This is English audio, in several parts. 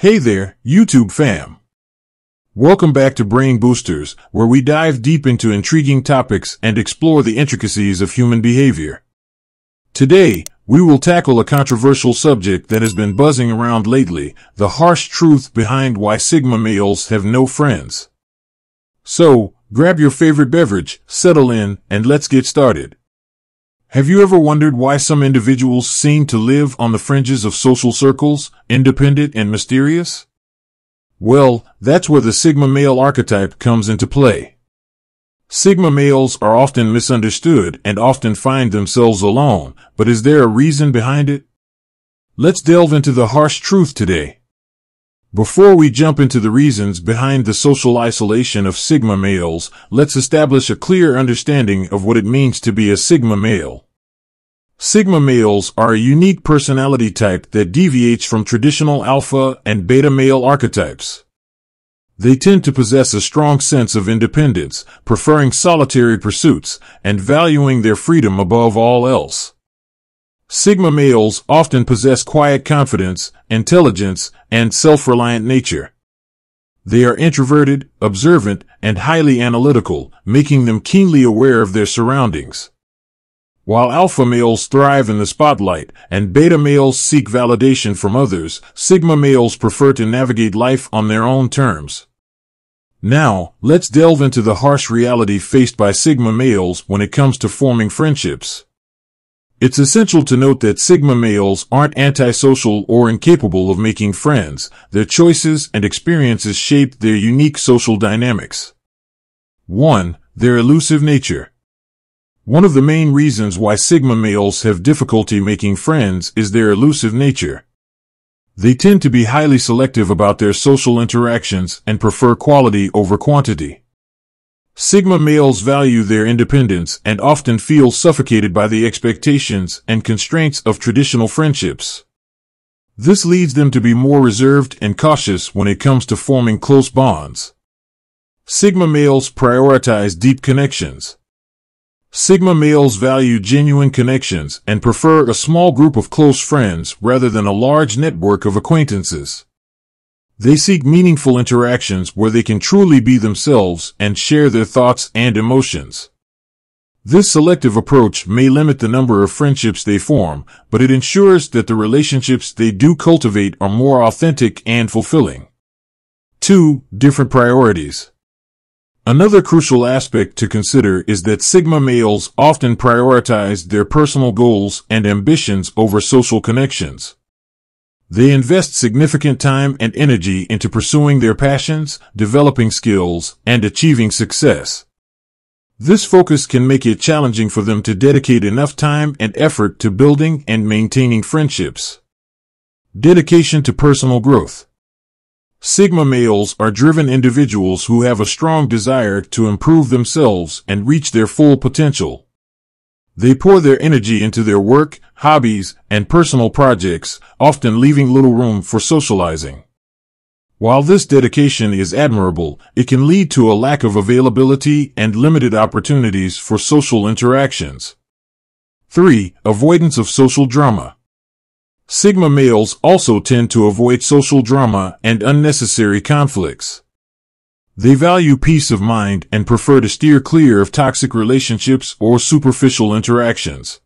Hey there, YouTube fam. Welcome back to Brain Boosters, where we dive deep into intriguing topics and explore the intricacies of human behavior. Today, we will tackle a controversial subject that has been buzzing around lately, the harsh truth behind why Sigma males have no friends. So, grab your favorite beverage, settle in, and let's get started. Have you ever wondered why some individuals seem to live on the fringes of social circles, independent and mysterious? Well, that's where the Sigma male archetype comes into play. Sigma males are often misunderstood and often find themselves alone, but is there a reason behind it? Let's delve into the harsh truth today. Before we jump into the reasons behind the social isolation of Sigma males, let's establish a clear understanding of what it means to be a Sigma male. Sigma males are a unique personality type that deviates from traditional alpha and beta male archetypes. They tend to possess a strong sense of independence, preferring solitary pursuits, and valuing their freedom above all else. Sigma males often possess quiet confidence, intelligence, and self-reliant nature. They are introverted, observant, and highly analytical, making them keenly aware of their surroundings. While alpha males thrive in the spotlight and beta males seek validation from others, sigma males prefer to navigate life on their own terms. Now, let's delve into the harsh reality faced by Sigma males when it comes to forming friendships. It's essential to note that Sigma males aren't antisocial or incapable of making friends. Their choices and experiences shape their unique social dynamics. 1. Their elusive nature. One of the main reasons why Sigma males have difficulty making friends is their elusive nature. They tend to be highly selective about their social interactions and prefer quality over quantity. Sigma males value their independence and often feel suffocated by the expectations and constraints of traditional friendships. This leads them to be more reserved and cautious when it comes to forming close bonds. Sigma males prioritize deep connections. Sigma males value genuine connections and prefer a small group of close friends rather than a large network of acquaintances. They seek meaningful interactions where they can truly be themselves and share their thoughts and emotions. This selective approach may limit the number of friendships they form, but it ensures that the relationships they do cultivate are more authentic and fulfilling. 2. Different priorities. Another crucial aspect to consider is that Sigma males often prioritize their personal goals and ambitions over social connections. They invest significant time and energy into pursuing their passions, developing skills, and achieving success. This focus can make it challenging for them to dedicate enough time and effort to building and maintaining friendships. Dedication to personal growth. Sigma males are driven individuals who have a strong desire to improve themselves and reach their full potential. They pour their energy into their work, hobbies, and personal projects, often leaving little room for socializing. While this dedication is admirable, it can lead to a lack of availability and limited opportunities for social interactions. 3. Avoidance of social drama. Sigma males also tend to avoid social drama and unnecessary conflicts. They value peace of mind and prefer to steer clear of toxic relationships or superficial interactions.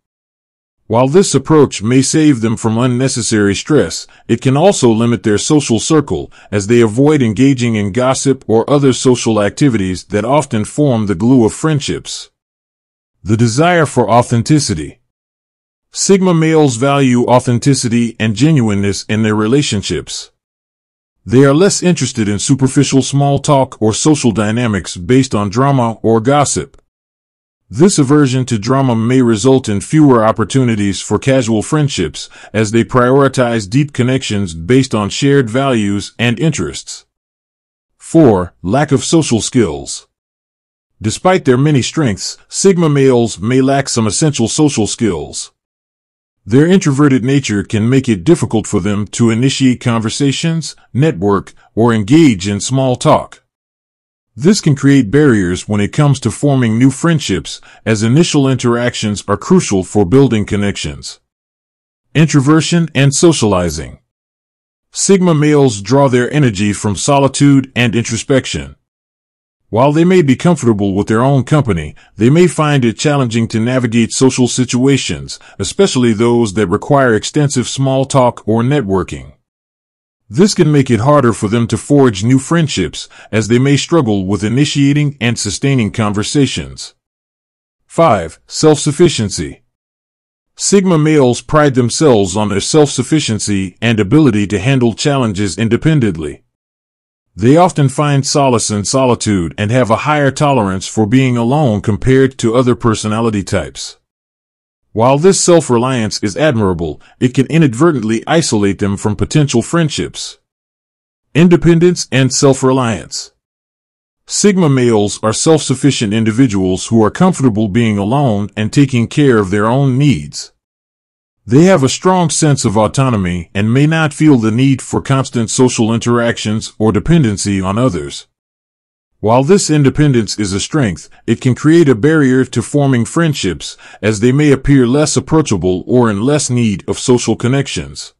While this approach may save them from unnecessary stress, it can also limit their social circle as they avoid engaging in gossip or other social activities that often form the glue of friendships. The desire for authenticity. Sigma males value authenticity and genuineness in their relationships. They are less interested in superficial small talk or social dynamics based on drama or gossip. This aversion to drama may result in fewer opportunities for casual friendships as they prioritize deep connections based on shared values and interests. 4. Lack of social skills. Despite their many strengths, Sigma males may lack some essential social skills. Their introverted nature can make it difficult for them to initiate conversations, network, or engage in small talk. This can create barriers when it comes to forming new friendships, as initial interactions are crucial for building connections. Introversion and socializing. Sigma males draw their energy from solitude and introspection. While they may be comfortable with their own company, they may find it challenging to navigate social situations, especially those that require extensive small talk or networking. This can make it harder for them to forge new friendships, as they may struggle with initiating and sustaining conversations. 5. Self-sufficiency. Sigma males pride themselves on their self-sufficiency and ability to handle challenges independently. They often find solace in solitude and have a higher tolerance for being alone compared to other personality types. While this self-reliance is admirable, it can inadvertently isolate them from potential friendships. Independence and self-reliance. Sigma males are self-sufficient individuals who are comfortable being alone and taking care of their own needs. They have a strong sense of autonomy and may not feel the need for constant social interactions or dependency on others. While this independence is a strength, it can create a barrier to forming friendships as they may appear less approachable or in less need of social connections.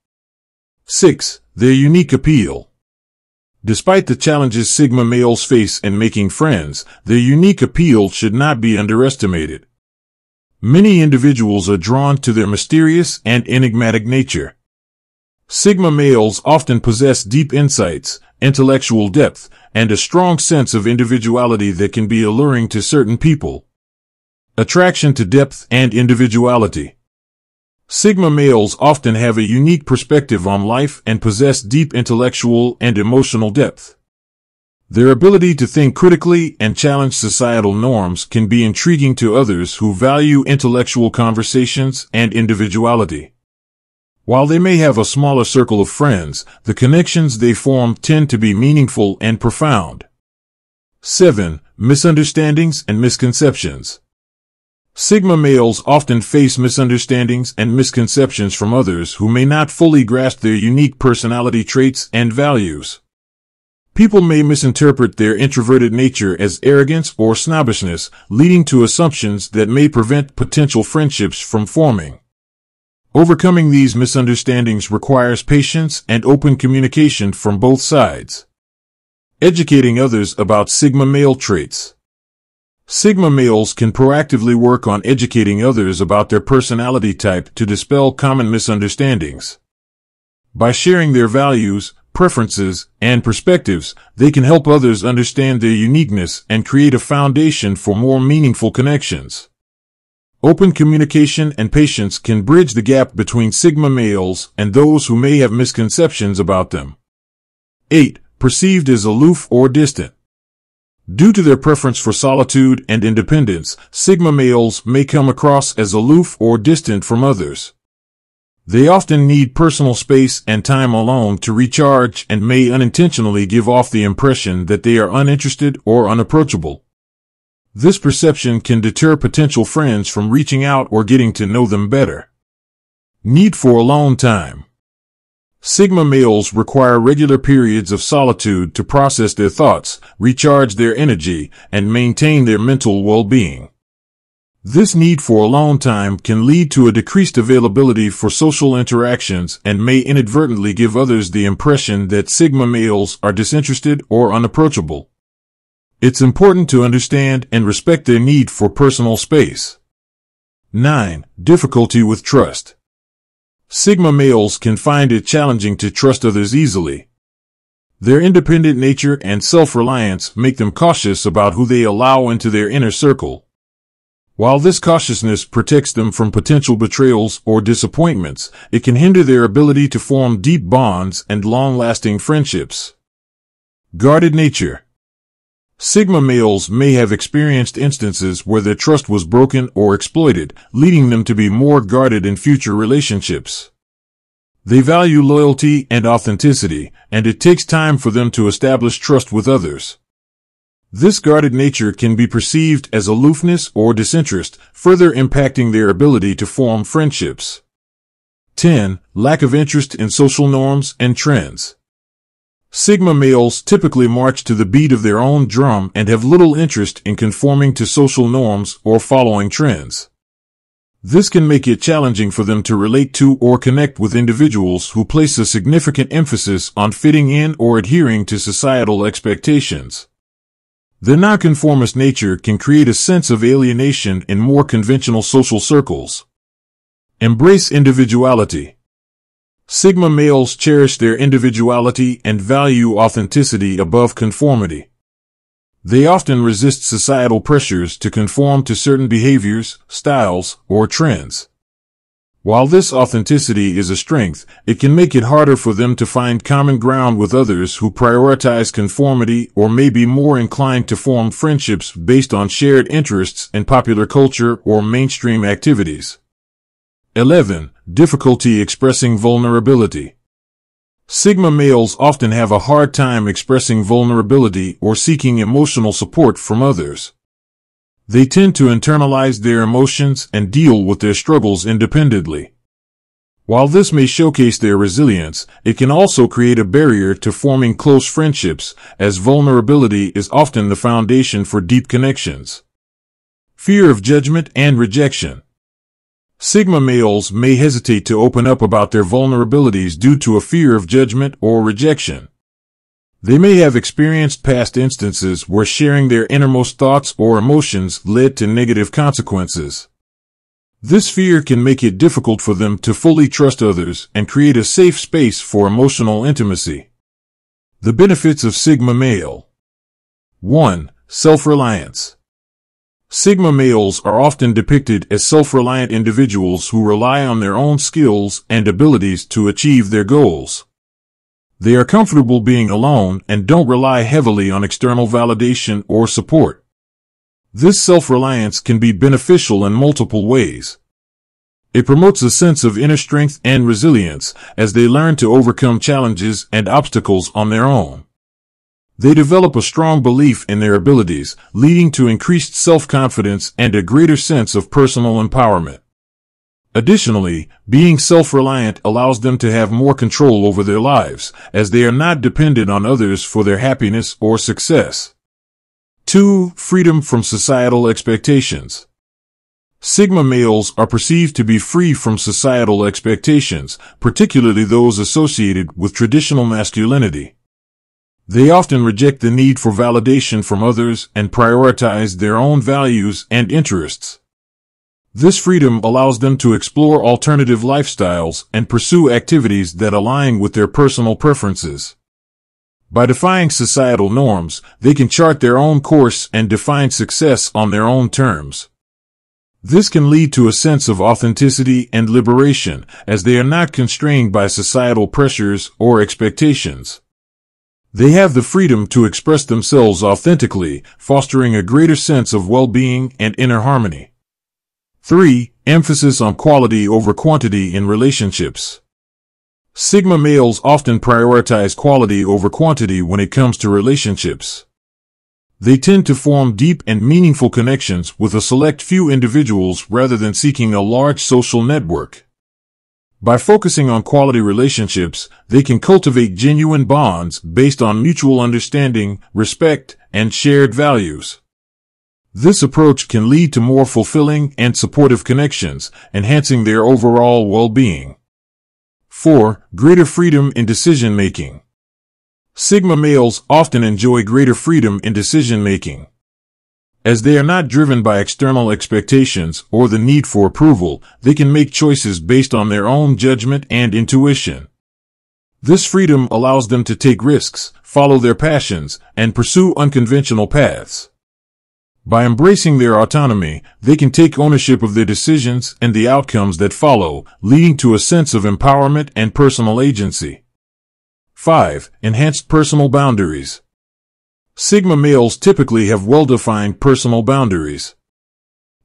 6. Their unique appeal. Despite the challenges Sigma males face in making friends, their unique appeal should not be underestimated. Many individuals are drawn to their mysterious and enigmatic nature. Sigma males often possess deep insights, intellectual depth, and a strong sense of individuality that can be alluring to certain people. Attraction to depth and individuality. Sigma males often have a unique perspective on life and possess deep intellectual and emotional depth. Their ability to think critically and challenge societal norms can be intriguing to others who value intellectual conversations and individuality. While they may have a smaller circle of friends, the connections they form tend to be meaningful and profound. 7. Misunderstandings and misconceptions. Sigma males often face misunderstandings and misconceptions from others who may not fully grasp their unique personality traits and values. People may misinterpret their introverted nature as arrogance or snobbishness, leading to assumptions that may prevent potential friendships from forming. Overcoming these misunderstandings requires patience and open communication from both sides. Educating others about Sigma male traits. Sigma males can proactively work on educating others about their personality type to dispel common misunderstandings. By sharing their values, preferences, and perspectives, they can help others understand their uniqueness and create a foundation for more meaningful connections. Open communication and patience can bridge the gap between Sigma males and those who may have misconceptions about them. 8. Perceived as aloof or distant. Due to their preference for solitude and independence, Sigma males may come across as aloof or distant from others. They often need personal space and time alone to recharge and may unintentionally give off the impression that they are uninterested or unapproachable. This perception can deter potential friends from reaching out or getting to know them better. Need for alone time. Sigma males require regular periods of solitude to process their thoughts, recharge their energy, and maintain their mental well-being. This need for alone time can lead to a decreased availability for social interactions and may inadvertently give others the impression that Sigma males are disinterested or unapproachable. It's important to understand and respect their need for personal space. 9. Difficulty with trust. Sigma males can find it challenging to trust others easily. Their independent nature and self-reliance make them cautious about who they allow into their inner circle. While this cautiousness protects them from potential betrayals or disappointments, it can hinder their ability to form deep bonds and long-lasting friendships. Guarded nature. Sigma males may have experienced instances where their trust was broken or exploited, leading them to be more guarded in future relationships. They value loyalty and authenticity, and it takes time for them to establish trust with others. This guarded nature can be perceived as aloofness or disinterest, further impacting their ability to form friendships. 10. Lack of interest in social norms and trends. Sigma males typically march to the beat of their own drum and have little interest in conforming to social norms or following trends. This can make it challenging for them to relate to or connect with individuals who place a significant emphasis on fitting in or adhering to societal expectations. The nonconformist nature can create a sense of alienation in more conventional social circles. Embrace individuality. Sigma males cherish their individuality and value authenticity above conformity. They often resist societal pressures to conform to certain behaviors, styles, or trends. While this authenticity is a strength, it can make it harder for them to find common ground with others who prioritize conformity or may be more inclined to form friendships based on shared interests in popular culture or mainstream activities. 11. Difficulty expressing vulnerability. Sigma males often have a hard time expressing vulnerability or seeking emotional support from others. They tend to internalize their emotions and deal with their struggles independently. While this may showcase their resilience, it can also create a barrier to forming close friendships, as vulnerability is often the foundation for deep connections. Fear of judgment and rejection. Sigma males may hesitate to open up about their vulnerabilities due to a fear of judgment or rejection. They may have experienced past instances where sharing their innermost thoughts or emotions led to negative consequences. This fear can make it difficult for them to fully trust others and create a safe space for emotional intimacy. The benefits of Sigma male. 1. Self-reliance. Sigma males are often depicted as self-reliant individuals who rely on their own skills and abilities to achieve their goals. They are comfortable being alone and don't rely heavily on external validation or support. This self-reliance can be beneficial in multiple ways. It promotes a sense of inner strength and resilience as they learn to overcome challenges and obstacles on their own. They develop a strong belief in their abilities, leading to increased self-confidence and a greater sense of personal empowerment. Additionally, being self-reliant allows them to have more control over their lives, as they are not dependent on others for their happiness or success. 2. Freedom from societal expectations. Sigma males are perceived to be free from societal expectations, particularly those associated with traditional masculinity. They often reject the need for validation from others and prioritize their own values and interests. This freedom allows them to explore alternative lifestyles and pursue activities that align with their personal preferences. By defying societal norms, they can chart their own course and define success on their own terms. This can lead to a sense of authenticity and liberation, as they are not constrained by societal pressures or expectations. They have the freedom to express themselves authentically, fostering a greater sense of well-being and inner harmony. 3. Emphasis on quality over quantity in relationships. Sigma males often prioritize quality over quantity when it comes to relationships. They tend to form deep and meaningful connections with a select few individuals rather than seeking a large social network. By focusing on quality relationships, they can cultivate genuine bonds based on mutual understanding, respect, and shared values. This approach can lead to more fulfilling and supportive connections, enhancing their overall well-being. 4. Greater freedom in decision making. Sigma males often enjoy greater freedom in decision making. As they are not driven by external expectations or the need for approval, they can make choices based on their own judgment and intuition. This freedom allows them to take risks, follow their passions, and pursue unconventional paths. By embracing their autonomy, they can take ownership of their decisions and the outcomes that follow, leading to a sense of empowerment and personal agency. 5. Enhanced personal boundaries. Sigma males typically have well-defined personal boundaries.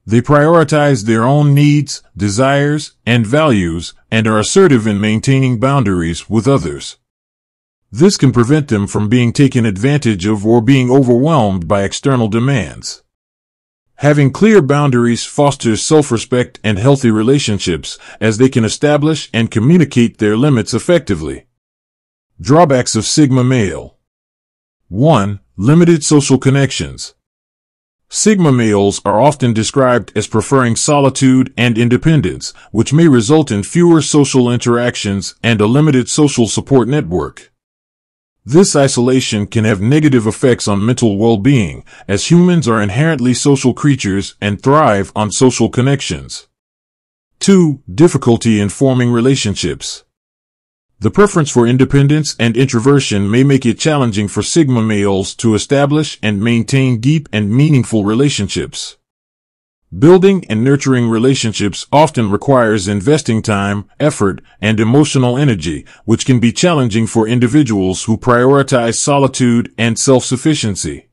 They prioritize their own needs, desires, and values, and are assertive in maintaining boundaries with others. This can prevent them from being taken advantage of or being overwhelmed by external demands. Having clear boundaries fosters self-respect and healthy relationships as they can establish and communicate their limits effectively. Drawbacks of Sigma male 1. Limited social connections. Sigma males are often described as preferring solitude and independence, which may result in fewer social interactions and a limited social support network. This isolation can have negative effects on mental well-being, as humans are inherently social creatures and thrive on social connections. 2. Difficulty in forming relationships. The preference for independence and introversion may make it challenging for Sigma males to establish and maintain deep and meaningful relationships. Building and nurturing relationships often requires investing time, effort, and emotional energy, which can be challenging for individuals who prioritize solitude and self-sufficiency.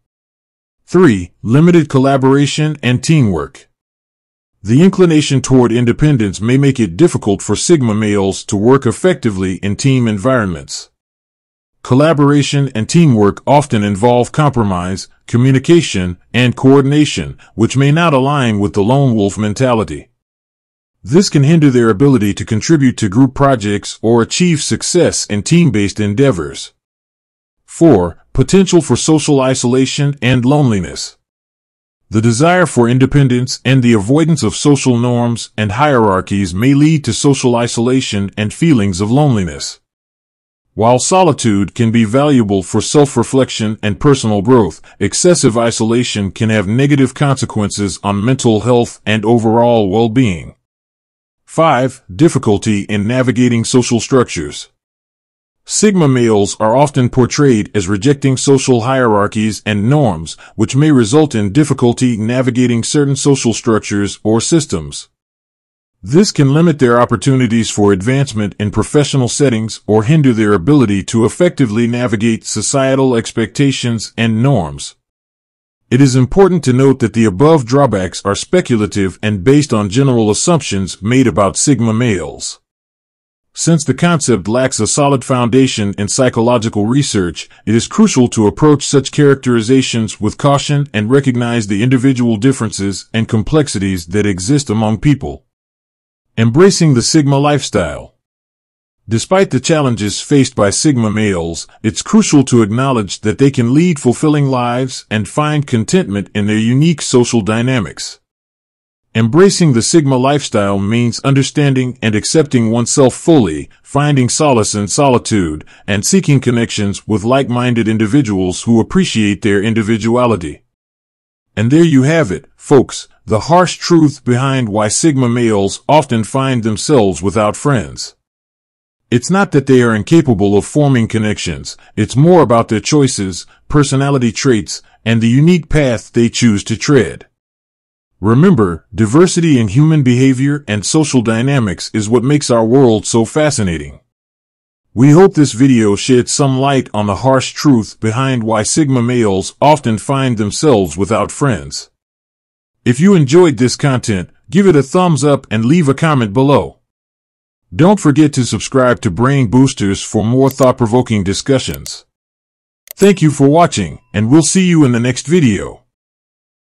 3. Limited collaboration and teamwork. The inclination toward independence may make it difficult for Sigma males to work effectively in team environments. Collaboration and teamwork often involve compromise, communication, and coordination, which may not align with the lone wolf mentality. This can hinder their ability to contribute to group projects or achieve success in team-based endeavors. 4. Potential for social isolation and loneliness. The desire for independence and the avoidance of social norms and hierarchies may lead to social isolation and feelings of loneliness. While solitude can be valuable for self-reflection and personal growth, excessive isolation can have negative consequences on mental health and overall well-being. 5. Difficulty in navigating social structures. Sigma males are often portrayed as rejecting social hierarchies and norms, which may result in difficulty navigating certain social structures or systems. This can limit their opportunities for advancement in professional settings or hinder their ability to effectively navigate societal expectations and norms. It is important to note that the above drawbacks are speculative and based on general assumptions made about Sigma males. Since the concept lacks a solid foundation in psychological research, it is crucial to approach such characterizations with caution and recognize the individual differences and complexities that exist among people. Embracing the Sigma lifestyle. Despite the challenges faced by Sigma males, it's crucial to acknowledge that they can lead fulfilling lives and find contentment in their unique social dynamics. Embracing the Sigma lifestyle means understanding and accepting oneself fully, finding solace in solitude, and seeking connections with like-minded individuals who appreciate their individuality. And there you have it, folks, the harsh truth behind why Sigma males often find themselves without friends. It's not that they are incapable of forming connections, it's more about their choices, personality traits, and the unique path they choose to tread. Remember, diversity in human behavior and social dynamics is what makes our world so fascinating. We hope this video shed some light on the harsh truth behind why Sigma males often find themselves without friends. If you enjoyed this content, give it a thumbs up and leave a comment below. Don't forget to subscribe to Brain Boosters for more thought-provoking discussions. Thank you for watching, and we'll see you in the next video.